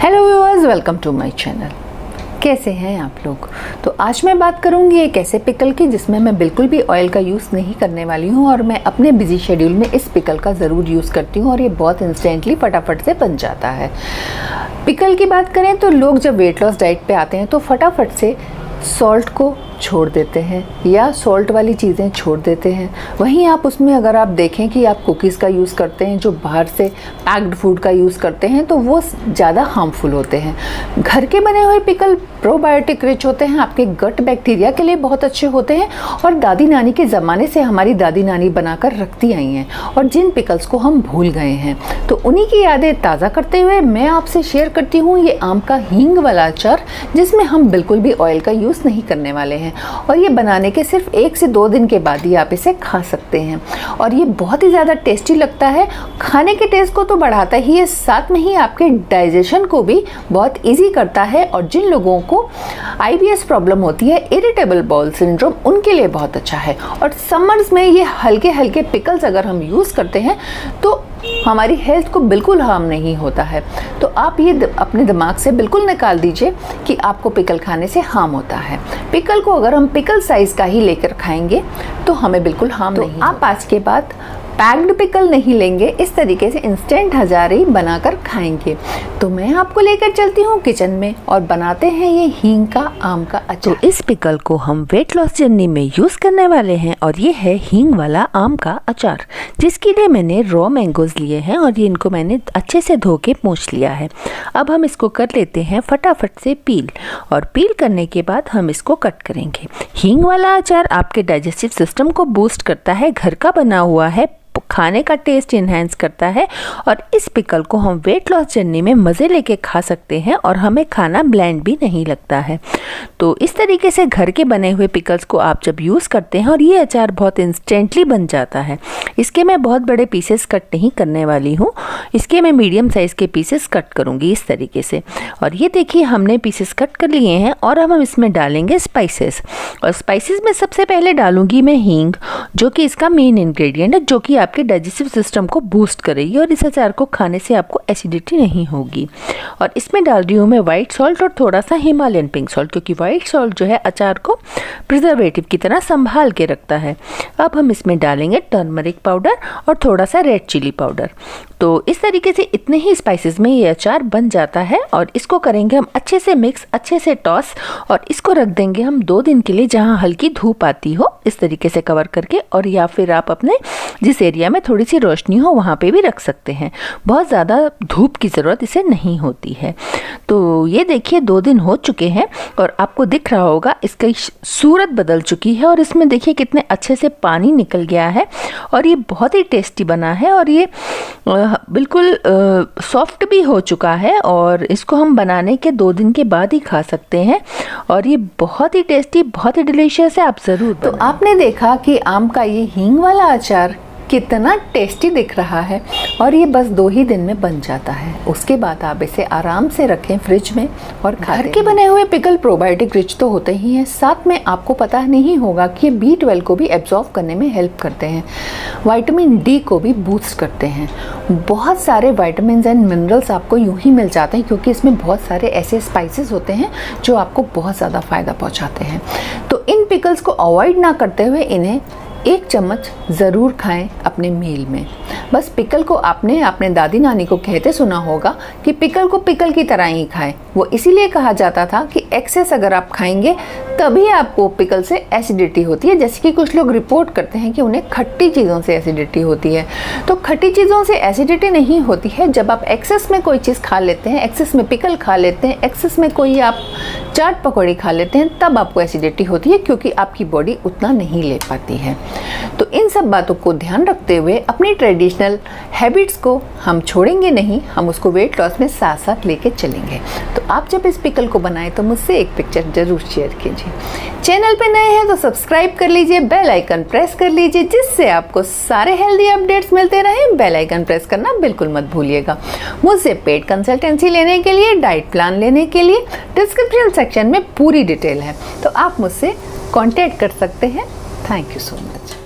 Hello viewers welcome to my channel कैसे हैं आप लोग? तो आज मैं बात करूँगी एक ऐसे पिकल की जिसमें मैं बिल्कुल भी ऑयल का यूज़ नहीं करने वाली हूँ और मैं अपने बिज़ी शेड्यूल में इस पिकल का ज़रूर यूज़ करती हूँ और ये बहुत इंस्टेंटली फटाफट से बन जाता है। पिकल की बात करें तो लोग जब वेट लॉस डाइट पर आते हैं तो फटाफट से सॉल्ट को छोड़ देते हैं या सॉल्ट वाली चीज़ें छोड़ देते हैं। वहीं आप उसमें अगर आप देखें कि आप कुकीज़ का यूज़ करते हैं, जो बाहर से पैक्ड फ़ूड का यूज़ करते हैं तो वो ज़्यादा हार्मफुल होते हैं। घर के बने हुए पिकल प्रोबायोटिक रिच होते हैं, आपके गट बैक्टीरिया के लिए बहुत अच्छे होते हैं और दादी नानी के ज़माने से हमारी दादी नानी बनाकर रखती आई हैं और जिन पिकल्स को हम भूल गए हैं। तो उन्हीं की यादें ताज़ा करते हुए मैं आपसे शेयर करती हूँ, ये आम का हींग वाला अचार, जिसमें हम बिल्कुल भी ऑयल का यूज़ नहीं करने वाले हैं। और ये बनाने के सिर्फ़ एक से दो दिन के बाद ही आप इसे खा सकते हैं। और ये बहुत ही ज़्यादा टेस्टी लगता है। खाने के टेस्ट को तो बढ़ाता ही है, साथ में ही आपके डाइजेशन को भी बहुत ईजी करता है और जिन लोगों को आईबीएस प्रॉब्लम होती है इरिटेबल बॉल सिंड्रोम उनके लिए बहुत अच्छा है। और समर्स में ये हल्के हल्के पिकल्स अगर हम यूज़ करते हैं तो हमारी हेल्थ को बिल्कुल हार्म नहीं होता है। तो आप ये अपने दिमाग से बिल्कुल निकाल दीजिए कि आपको पिकल खाने से हार्म होता है। पिकल को अगर हम पिकल साइज़ का ही लेकर खाएँगे तो हमें बिल्कुल हार्म तो नहीं आप आज के बाद पैक्ड पिकल नहीं लेंगे, इस तरीके से इंस्टेंट हजारी बनाकर खाएँगे। तो मैं आपको लेकर चलती हूँ किचन में और बनाते हैं ये हींग का, आम का अचार। तो इस पिकल को हम वेट लॉस जर्नी में यूज़ करने वाले हैं और ये है हींग वाला आम का अचार, जिसके लिए मैंने रॉ मैंगोज लिए हैं और ये इनको मैंने अच्छे से धो के पूछ लिया है। अब हम इसको कर लेते हैं फटाफट से पील और पील करने के बाद हम इसको कट करेंगे। हींग वाला अचार आपके डाइजेस्टिव सिस्टम को बूस्ट करता है, घर का बना हुआ है खाने का टेस्ट इन्हेंस करता है और इस पिकल को हम वेट लॉस जर्नी में मज़े लेके खा सकते हैं और हमें खाना ब्लैंड भी नहीं लगता है। तो इस तरीके से घर के बने हुए पिकल्स को आप जब यूज़ करते हैं और ये अचार बहुत इंस्टेंटली बन जाता है। इसके मैं बहुत बड़े पीसेस कट नहीं करने वाली हूँ। इसके मैं मीडियम साइज़ के पीसेस कट करूँगी इस तरीके से। और ये देखिए हमने पीसेस कट कर लिए हैं और अब हम इसमें डालेंगे स्पाइसेस और स्पाइसेस में सबसे पहले डालूँगी मैं हींग, जो कि इसका मेन इंग्रेडिएंट है, जो कि आपके डाइजेस्टिव सिस्टम को बूस्ट करेगी और इस अचार को खाने से आपको एसिडिटी नहीं होगी। और इसमें डाल रही हूँ मैं वाइट सॉल्ट और थोड़ा सा हिमालयन पिंक सॉल्ट क्योंकि वाइट सॉल्ट जो है अचार को प्रिजर्वेटिव की तरह संभाल के रखता है। अब हम इसमें डालेंगे टर्मरिक पाउडर और थोड़ा सा रेड चिली पाउडर तो इस तरीके से इतने ही स्पाइसेस में ये अचार बन जाता है और इसको करेंगे हम अच्छे से मिक्स अच्छे से टॉस और इसको रख देंगे हम दो दिन के लिए जहाँ हल्की धूप आती हो, इस तरीके से कवर करके और या फिर आप अपने जिस एरिया में थोड़ी सी रोशनी हो वहाँ पे भी रख सकते हैं। बहुत ज़्यादा धूप की ज़रूरत इसे नहीं होती है। तो ये देखिए दो दिन हो चुके हैं और आपको दिख रहा होगा इसकी सूरत बदल चुकी है और इसमें देखिए कितने अच्छे से पानी निकल गया है और ये बहुत ही टेस्टी बना है और ये बिल्कुल सॉफ्ट भी हो चुका है और इसको हम बनाने के दो दिन के बाद ही खा सकते हैं और ये बहुत ही टेस्टी बहुत ही डिलीशियस है आप ज़रूर तो आपने देखा कि आम का ये हींग वाला अचार कितना टेस्टी दिख रहा है और ये बस दो ही दिन में बन जाता है। उसके बाद आप इसे आराम से रखें फ्रिज में और घर के बने हुए पिकल प्रोबायोटिक रिच तो होते ही हैं। साथ में आपको पता नहीं होगा कि ये बी ट्वेल्व को भी एब्जॉर्व करने में हेल्प करते हैं। वाइटामिन डी को भी बूस्ट करते हैं। बहुत सारे वाइटामिन एंड मिनरल्स आपको यूँ ही मिल जाते हैं क्योंकि इसमें बहुत सारे ऐसे स्पाइसेस होते हैं जो आपको बहुत ज़्यादा फ़ायदा पहुँचाते हैं। तो इन पिकल्स को अवॉइड ना करते हुए इन्हें एक चम्मच ज़रूर खाएँ अपने मील में। बस पिकल को आपने अपने दादी नानी को कहते सुना होगा कि पिकल को पिकल की तरह ही खाएँ। वो इसीलिए कहा जाता था कि एक्सेस अगर आप खाएँगे तभी आपको पिकल से एसिडिटी होती है, जैसे कि कुछ लोग रिपोर्ट करते हैं कि उन्हें खट्टी चीज़ों से एसिडिटी होती है। तो खट्टी चीज़ों से एसिडिटी नहीं होती है, जब आप एक्सेस में कोई चीज़ खा लेते हैं एक्सेस में पिकल खा लेते हैं एक्सेस में कोई आप चाट पकौड़ी खा लेते हैं, तब आपको एसिडिटी होती है, क्योंकि आपकी बॉडी उतना नहीं ले पाती है। तो इन सब बातों को ध्यान रखते हुए अपनी ट्रेडिशनल हैबिट्स को हम छोड़ेंगे नहीं, हम उसको वेट लॉस में साथ साथ लेके चलेंगे। तो आप जब इस पिकल को बनाएँ तो मुझसे एक पिक्चर ज़रूर शेयर कीजिए। चैनल पे नए हैं तो सब्सक्राइब कर लीजिए बेल आइकन प्रेस कर लीजिए, जिससे आपको सारे हेल्दी अपडेट्स मिलते रहें। बेल आइकन प्रेस करना बिल्कुल मत भूलिएगा। मुझसे पेड कंसल्टेंसी लेने के लिए डाइट प्लान लेने के लिए डिस्क्रिप्शन सेक्शन में पूरी डिटेल है। तो आप मुझसे कॉन्टेक्ट कर सकते हैं। Thank you so much